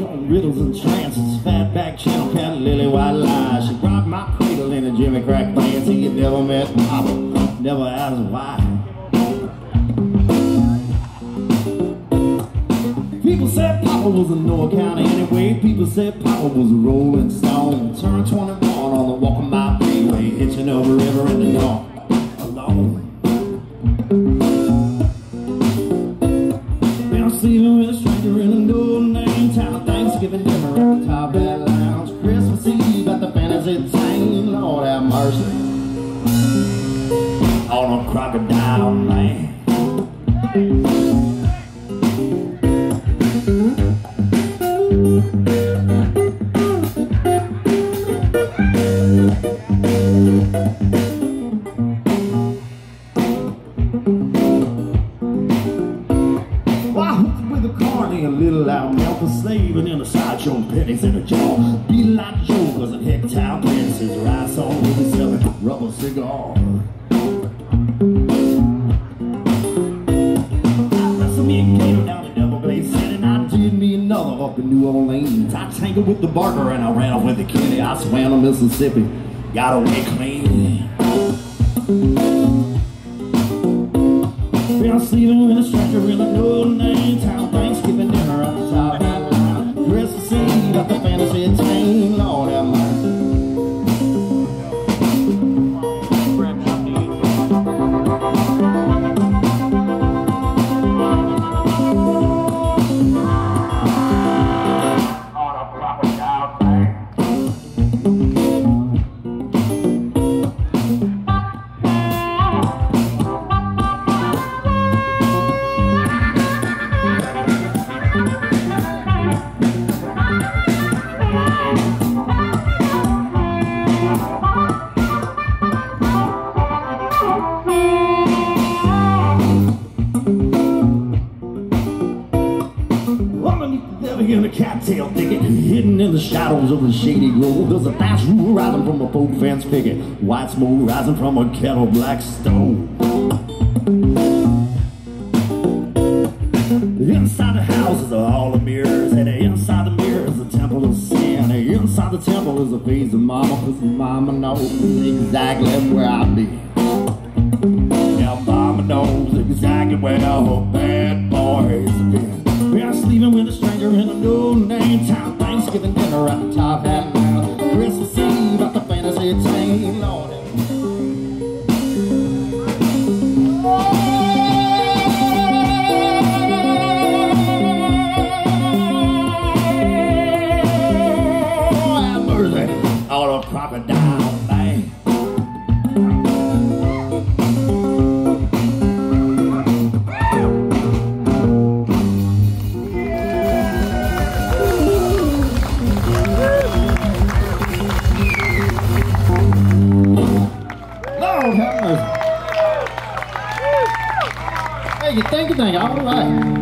on riddles and trances. Fatback channel cat, lily white lies. She robbed my cradle in a Jimmy Crack fancy. You never met Papa, never asked why. People said Papa was a no account anyway. People said Papa was a rolling stone. Turned 21 on the walk of My Freeway, hitching over river in the north alone. Been sleeping with a stranger in a no-name mercy on a crocodile man. Why with a carny, a little out Memphis slaving in a sideshow pennies in a jaw. Be like jokers and town princes, rice on with a selling rubber cigar. A and up in New Orleans. I tangled with the barker and I ran off with the kitty. I swam to Mississippi, got away clean. Sleeping with a stranger in a no-name town. Underneath the levee in a cattail thicket, hidden in the shadows of a shady grove, there's a fast roof rising from a folk fence picket, white smoke rising from a kettle black stove. Inside the houses are all the mirrors, and inside the mirror is the temple of sin. And inside the temple is a face of mama, cause mama knows exactly where I be. Yeah, mama knows exactly where her bad boys have been. A in no-name town. Thanksgiving dinner at the Top Hat Lounge. Christmas Eve at the Fantasy Tank. Lord, Lord. Thank you, thank you, thank you. All right.